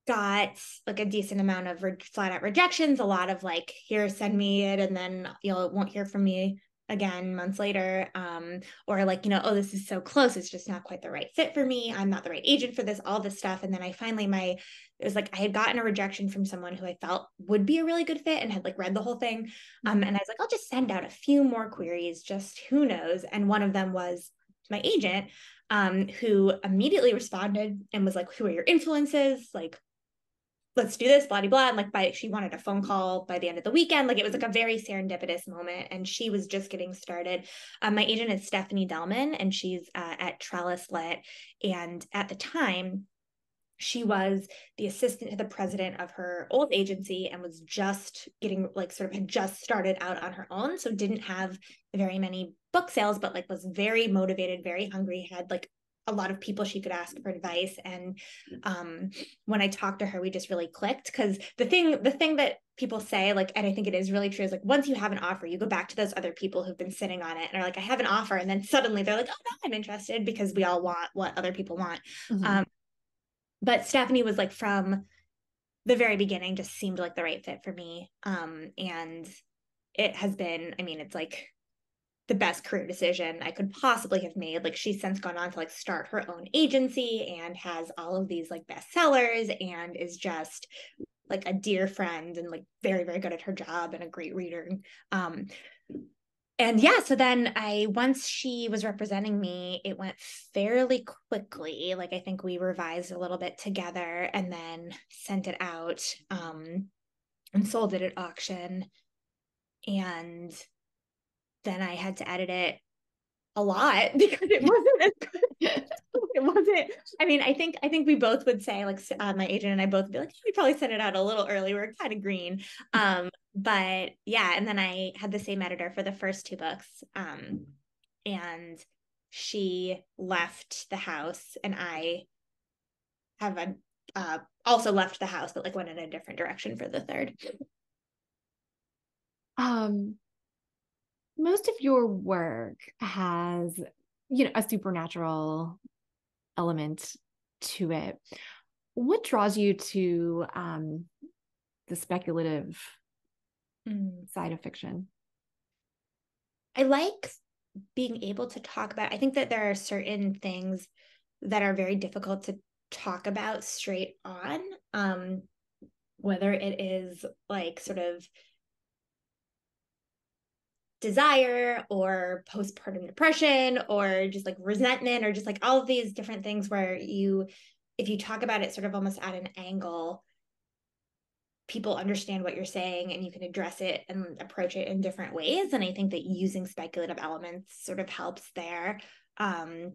got like a decent amount of re- flat out rejections, a lot of like, here, send me it, and then you'll won't hear from me again months later. Um, or like, you know, oh, this is so close, it's just not quite the right fit for me. I'm not the right agent for this, all this stuff. And then I finally my it was like I had gotten a rejection from someone who I felt would be a really good fit and had like read the whole thing. Um, mm-hmm. and I was like, I'll just send out a few more queries, just who knows. And one of them was my agent, um, who immediately responded and was like, Who are your influences? Like, let's do this, blah, blah, blah. And like by she wanted a phone call by the end of the weekend. Like it was like a very serendipitous moment. And she was just getting started. Um, my agent is Stephanie Delman, and she's uh, at Trellis Lit. And at the time, she was the assistant to the president of her old agency and was just getting like sort of had just started out on her own so didn't have very many book sales but like was very motivated very hungry had like a lot of people she could ask for advice. And um, when i talked to her we just really clicked because the thing the thing that people say like and i think it is really true is like once you have an offer you go back to those other people who've been sitting on it and are like i have an offer. And then suddenly they're like oh no i'm interested because we all want what other people want. Mm-hmm. um, but stephanie was like from the very beginning just seemed like the right fit for me. Um, and it has been i mean it's like the best career decision I could possibly have made. Like she's since gone on to like start her own agency and has all of these like bestsellers and is just like a dear friend and like very very good at her job and a great reader. Um and yeah, so then I once she was representing me, it went fairly quickly. Like I think we revised a little bit together and then sent it out um and sold it at auction. And then I had to edit it a lot because it wasn't as good. it wasn't. I mean, I think I think we both would say, like uh, my agent and I both would be like, we probably sent it out a little early. We're kind of green. Um, but yeah, and then I had the same editor for the first two books. Um, and she left the house, and I have a uh, also left the house, but like went in a different direction for the third. Um, most of your work has, you know, a supernatural element to it. What draws you to um, the speculative mm. side of fiction? I like being able to talk about. I think that there are certain things that are very difficult to talk about straight on. Um, whether it is like sort of desire or postpartum depression or just like resentment or just like all of these different things where you if you talk about it sort of almost at an angle people understand what you're saying and you can address it and approach it in different ways. And i think that using speculative elements sort of helps there um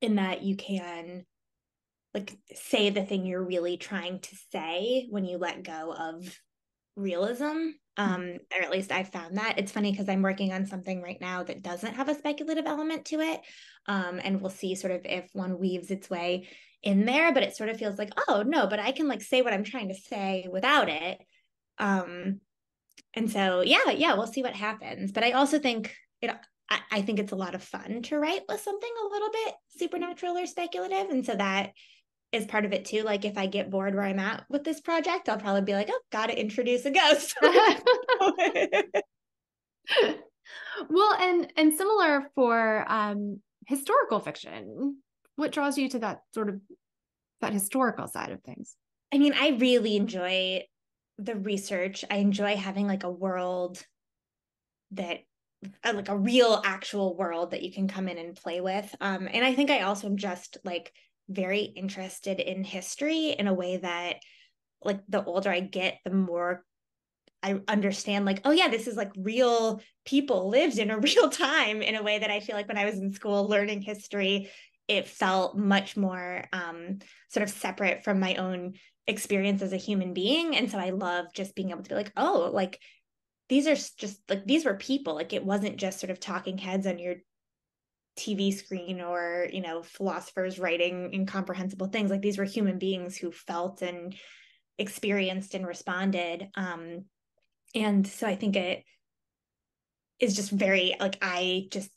in that you can like say the thing you're really trying to say when you let go of realism um or at least i found that. It's funny because i'm working on something right now that doesn't have a speculative element to it um and we'll see sort of if one weaves its way in there but it sort of feels like oh no but i can like say what i'm trying to say without it. Um and so yeah yeah we'll see what happens. But i also think it I, I think it's a lot of fun to write with something a little bit supernatural or speculative and so that is part of it too. Like if I get bored where I'm at with this project, I'll probably be like, oh, gotta introduce a ghost. well, and and similar for um historical fiction. What draws you to that sort of that historical side of things? I mean, I really enjoy the research. I enjoy having like a world that uh, like a real actual world that you can come in and play with. Um, and I think I also am just like very interested in history in a way that like the older I get, the more I understand like, oh yeah, this is like real people lived in a real time in a way that I feel like when I was in school learning history, it felt much more um, sort of separate from my own experience as a human being. And so I love just being able to be like, oh, like these are just like these were people. Like it wasn't just sort of talking heads on your TV screen or, you know, philosophers writing incomprehensible things. Like these were human beings who felt and experienced and responded. Um, and so I think it is just very like I just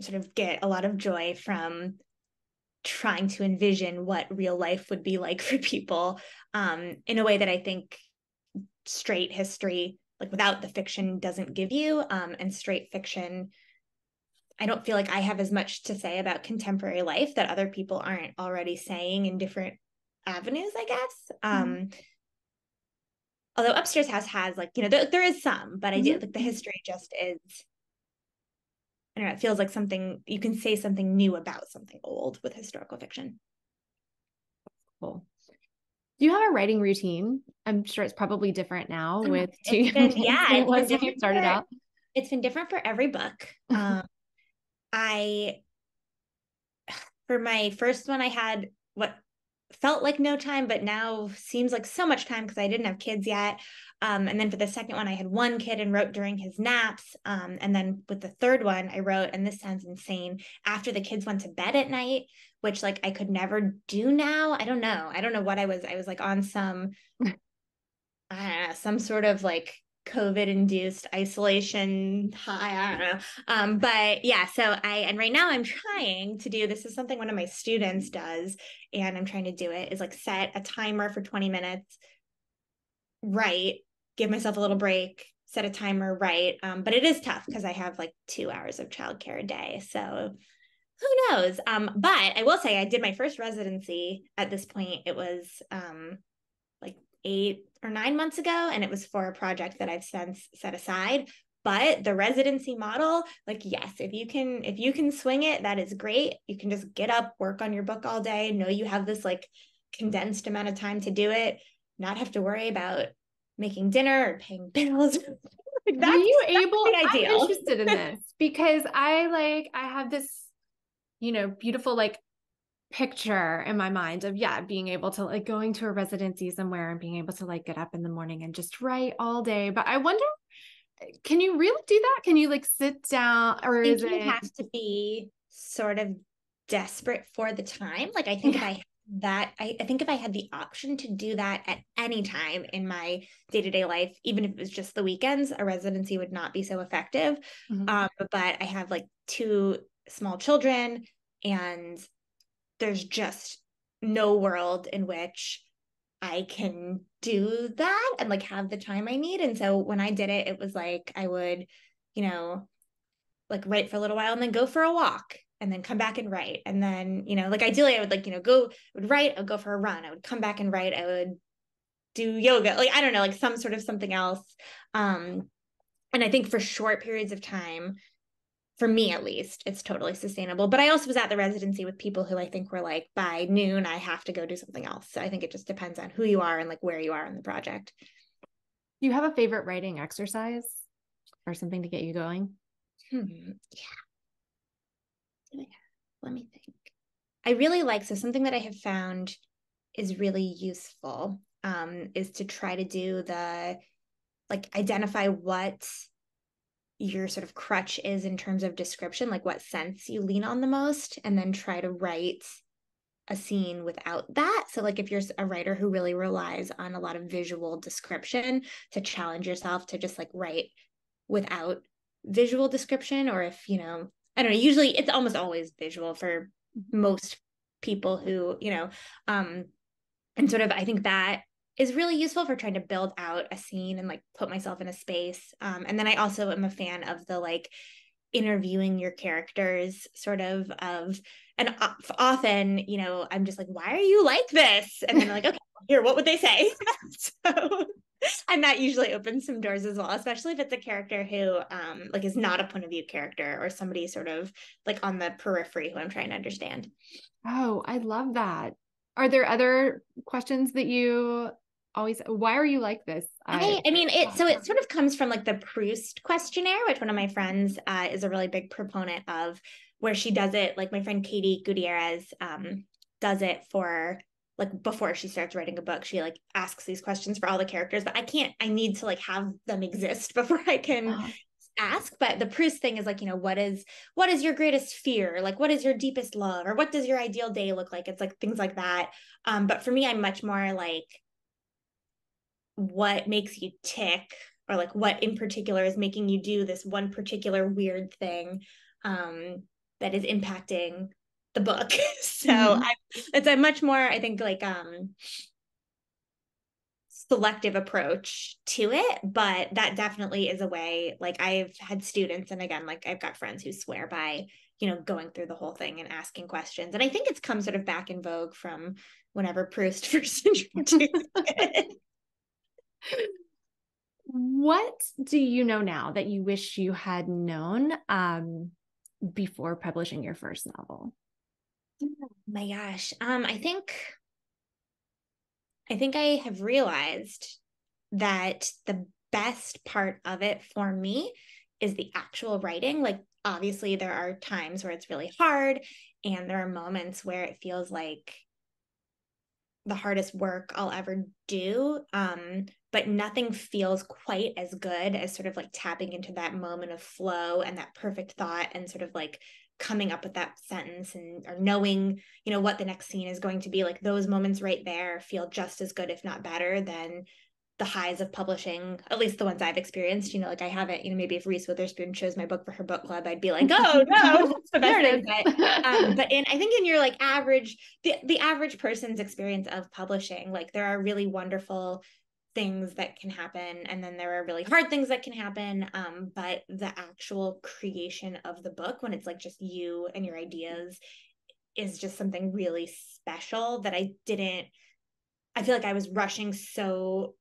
sort of get a lot of joy from trying to envision what real life would be like for people um, in a way that I think straight history, like without the fiction, doesn't give you. Um, and straight fiction I don't feel like I have as much to say about contemporary life that other people aren't already saying in different avenues, I guess. Mm-hmm. Um, although upstairs house has like, you know, there, there is some, but I mm-hmm. do like the history just is I don't know, it feels like something you can say something new about something old with historical fiction. Cool. Do you have a writing routine? I'm sure it's probably different now um, with two been, yeah, it was when you started for, out. It's been different for every book. um, I for my first one, I had what felt like no time, but now seems like so much time because I didn't have kids yet. Um, and then for the second one, I had one kid and wrote during his naps. Um, and then with the third one, I wrote, and this sounds insane, after the kids went to bed at night, which like I could never do now. I don't know. I don't know what I was. I was like on some, I don't know, some sort of like COVID induced isolation high. I don't know. Um, but yeah, so I, and right now I'm trying to do this is something one of my students does, and I'm trying to do it is like set a timer for 20 minutes, write, give myself a little break, set a timer, right. Um, but it is tough because I have like two hours of childcare a day. So who knows? Um, but I will say I did my first residency at this point. It was um like eight or nine months ago, and it was for a project that I've since set aside. But the residency model, like yes, if you can if you can swing it, that is great. You can just get up, work on your book all day, know you have this like condensed amount of time to do it, not have to worry about making dinner or paying bills. like Were you able? I'm interested in this because I like I have this, you know, beautiful like picture in my mind of yeah being able to like going to a residency somewhere and being able to like get up in the morning and just write all day but i wonder can you really do that can you like sit down or is it have to be sort of desperate for the time like i think yeah. if i that I, I, think if I had the option to do that at any time in my day to day life, even if it was just the weekends, a residency would not be so effective. Mm-hmm. Um, but I have like two small children, and there's just no world in which I can do that and like have the time I need. And so when I did it, it was like I would, you know, like write for a little while and then go for a walk and then come back and write. And then, you know, like ideally I would like, you know, go, I would write, I'd go for a run, I would come back and write, I would do yoga, like I don't know, like some sort of something else. Um, and I think for short periods of time, for me at least, it's totally sustainable. But I also was at the residency with people who I think were like, by noon, I have to go do something else. So I think it just depends on who you are and like where you are in the project. Do you have a favorite writing exercise or something to get you going? Hmm. Yeah let me think. I really like so something that I have found is really useful um, is to try to do the like identify what your sort of crutch is in terms of description, like what sense you lean on the most, and then try to write a scene without that. So, like if you're a writer who really relies on a lot of visual description to challenge yourself to just like write without visual description, or if you know I don't know, usually it's almost always visual for most people who, you know, um, and sort of I think that is really useful for trying to build out a scene and like put myself in a space. Um, and then I also am a fan of the like interviewing your characters sort of of and often you know i'm just like why are you like this? And then I'm like okay here what would they say? So and that usually opens some doors as well especially if it's a character who um like is not a point of view character or somebody sort of like on the periphery who i'm trying to understand. Oh i love that. Are there other questions that you always why are you like this? I, I, mean it so it sort of comes from like the proust questionnaire which one of my friends uh, is a really big proponent of where she does it like my friend katie gutierrez um, does it for like before she starts writing a book she like asks these questions for all the characters but i can't i need to like have them exist before i can uh-huh. ask but the proust thing is like you know what is what is your greatest fear? Like what is your deepest love? Or what does your ideal day look like? It's like things like that um but for me i'm much more like what makes you tick or like what in particular is making you do this one particular weird thing um that is impacting the book. so mm-hmm. I, it's a much more, I think, like um selective approach to it but that definitely is a way like i've had students and again like i've got friends who swear by you know going through the whole thing and asking questions and i think it's come sort of back in vogue from whenever proust first introduced it what do you know now that you wish you had known um before publishing your first novel my gosh. Um, I think I think I have realized that the best part of it for me is the actual writing. Like, obviously, there are times where it's really hard, and there are moments where it feels like the hardest work I'll ever do. Um, but nothing feels quite as good as sort of like tapping into that moment of flow and that perfect thought and sort of like coming up with that sentence and or knowing you know what the next scene is going to be like those moments right there feel just as good if not better than the highs of publishing at least the ones i've experienced you know like i haven't you know maybe if reese witherspoon chose my book for her book club i'd be like oh no that's the best thing. but, um, but in i think in your like average the, the average person's experience of publishing like there are really wonderful things that can happen and then there are really hard things that can happen um, but the actual creation of the book when it's like just you and your ideas is just something really special that i didn't i feel like i was rushing so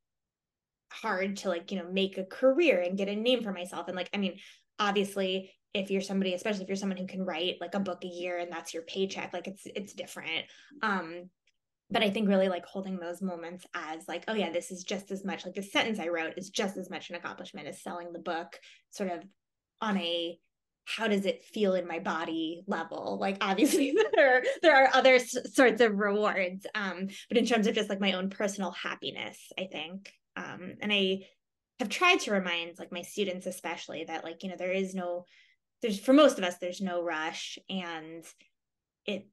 hard to like you know make a career and get a name for myself. And like i mean obviously if you're somebody especially if you're someone who can write like a book a year and that's your paycheck like it's it's different. Um but I think really like holding those moments as like, oh yeah, this is just as much like the sentence I wrote is just as much an accomplishment as selling the book, sort of on a how does it feel in my body level? Like obviously there are, there are other s- sorts of rewards um but in terms of just like my own personal happiness i think um and i have tried to remind like my students especially that like you know there is no there's for most of us there's no rush and it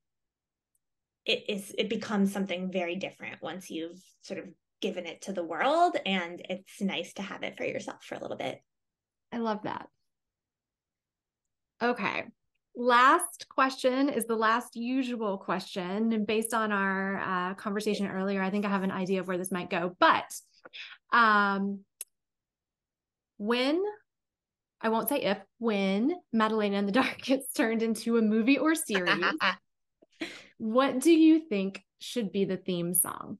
it is it becomes something very different once you've sort of given it to the world and it's nice to have it for yourself for a little bit. I love that. Okay. Last question is the last usual question and based on our uh, conversation earlier i think i have an idea of where this might go but um when i won't say if when maddalena in the dark gets turned into a movie or series what do you think should be the theme song?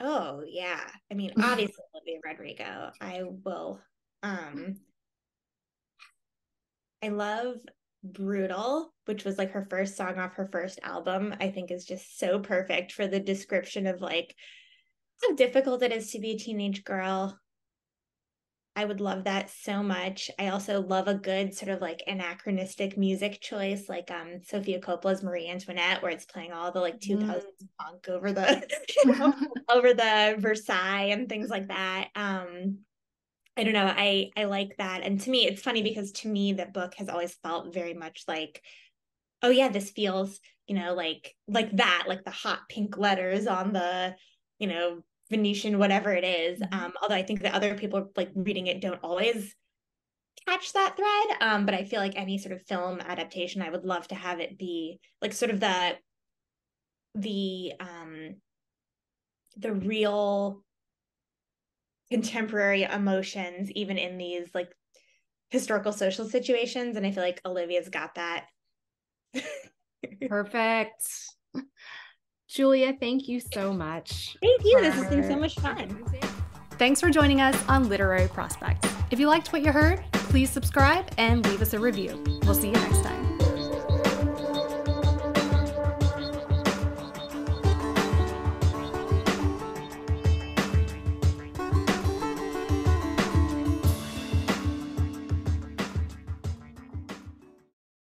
Oh yeah. I mean, obviously Olivia Rodrigo. I will um I love Brutal, which was like her first song off her first album, I think is just so perfect for the description of like how difficult it is to be a teenage girl I would love that so much. I also love a good sort of like anachronistic music choice, like um Sofia Coppola's Marie Antoinette, where it's playing all the like 2000s mm. punk over the you know, over the Versailles and things like that. Um, I don't know. I I like that, and to me, it's funny because to me, the book has always felt very much like, oh yeah, this feels you know like like that, like the hot pink letters on the you know Venetian, whatever it is. Mm-hmm. Um, although I think that other people like reading it don't always catch that thread. Um, but I feel like any sort of film adaptation, I would love to have it be like sort of the the um the real contemporary emotions even in these like historical social situations and i feel like olivia's got that perfect Julia, thank you so much. Thank you. This has been so much fun. Thanks for joining us on Literary Prospects. If you liked what you heard, please subscribe and leave us a review. We'll see you next time.